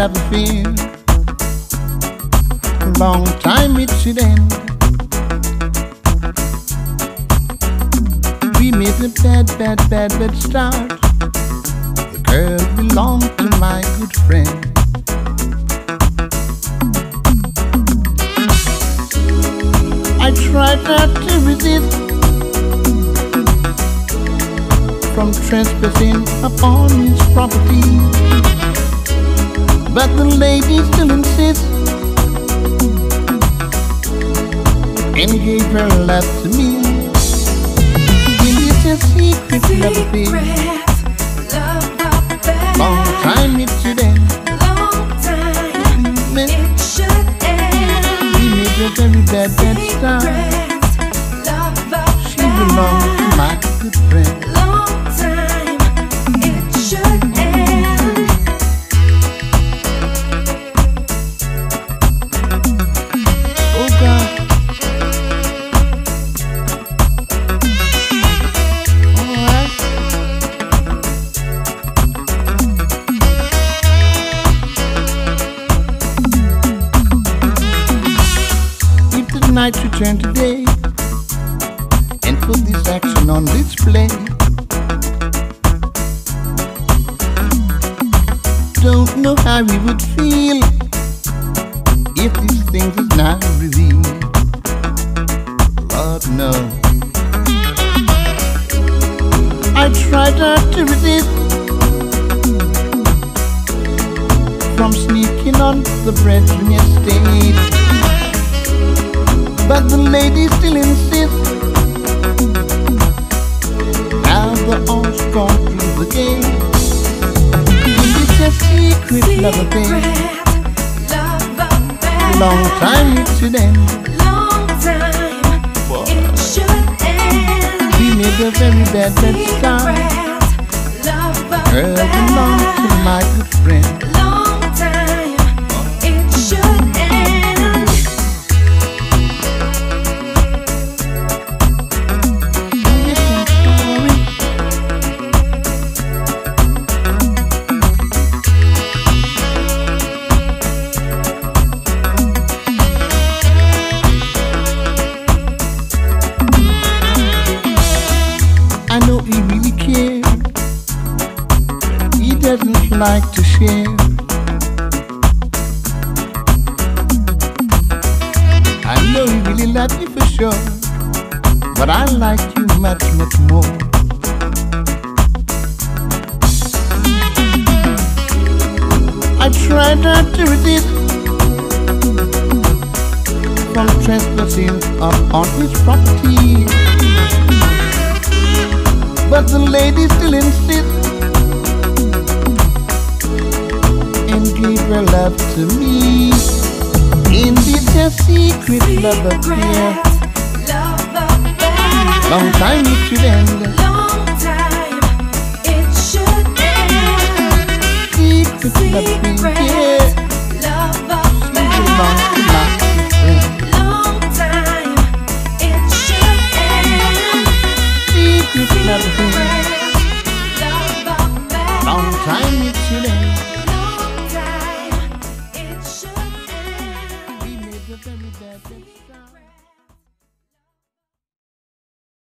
affair. A long time it should end. We made a bad, bad, bad, bad start. The girl belonged to my good friend. I tried not to resist from trespassing upon his property, the lady still insists and gave her love to me. It's a secret, love affair. Long time it should end. Long time it should end. we made a very bad, bad start. She belonged to my good friend. Night return today and put this action on display. Don't know how we would feel if these things is not revealed. Lord, no. I tried not to resist from sneaking on the brethren estate, but the lady still insists. Now the all's gone through the gate. It's a secret love affair. Love affair. Long time it should end. Long time it should end. We made a very bad, bad start. Secret Girl belonged to my good friend. He really cares. He doesn't like to share. I know he really loves you for sure, but I like you much, much more. I try not to resist from trespassing upon his property, but the lady still insists And gave her love to me. Indeed their secret, secret love affair. Long time it should end. Long time it should end. Secret, secret love affair Love affair. have